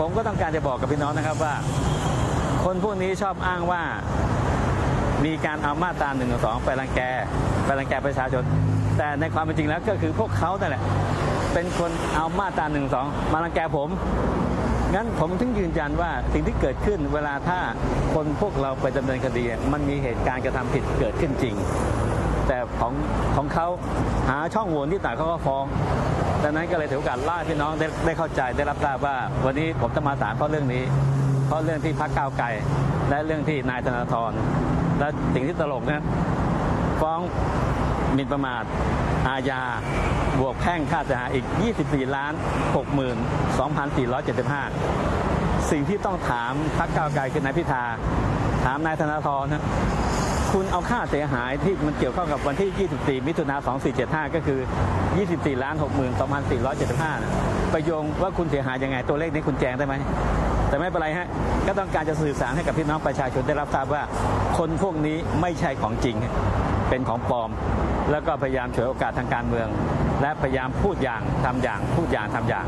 ผมก็ต้องการจะบอกกับพี่น้องนะครับว่า คนพวกนี้ชอบอ้างว่ามีการเอามาตราหนึ่งสองไปรังแกไปรังแกประชาชน แต่ในความเป็นจริงแล้วก็คือพวกเขานั่นแหละ เป็นคนเอามาตราหนึ่งสองมารังแกผมงั้นผมถึงยืนยันว่าสิ่งที่เกิดขึ้นเวลาถ้าคนพวกเราไปดำเนินคดี มันมีเหตุการณ์กระทำผิดเกิดขึ้นจริง แต่ของของเขาหาช่องโหว่ที่ต่างเขาก็ฟ้อง ดังนั้นก็เลยถือโอกาสล่าให้พี่น้องได้ได้เข้าใจได้รับทราบว่า วันนี้ผมจะมาศาลเพราะเรื่องนี้ เพราะเรื่องที่พักก้าวไกลและเรื่องที่นายธนาธรและสิ่งที่ตลกนะฟ้องหมิ่นประมาทอาญาบวกแพ่งค่าเสียหายอีก 24 ล้าน 62,475 สิ่งที่ต้องถามพักก้าวไกลคือนายพิธา ถามนายธนาธรนะ คุณเอาค่าเสียหายที่มันเกี่ยวข้องกับวันที่ 24 มิถุนา2475 ก็คือ 24ล้าน62,475นะไปโยงว่าคุณเสียหายยังไง ตัวเลขนี้คุณแจ้งได้ไหม แต่ไม่เป็นไรฮะ ก็ต้องการจะสื่อสารให้กับพี่น้องประชาชนได้รับทราบว่า คนพวกนี้ไม่ใช่ของจริง เป็นของปลอม แล้วก็พยายามฉวยโอกาสทางการเมือง และพยายามพูดอย่างทำอย่าง พูดอย่างทำอย่าง